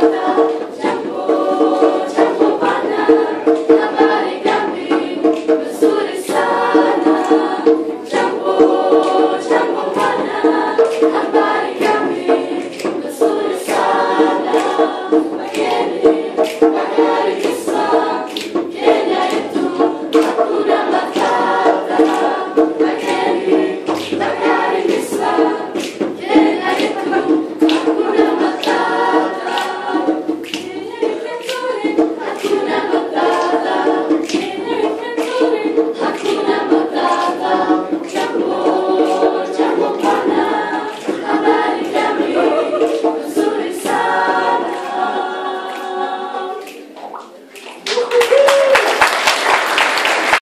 Jumbo, jumbo.